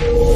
Bye.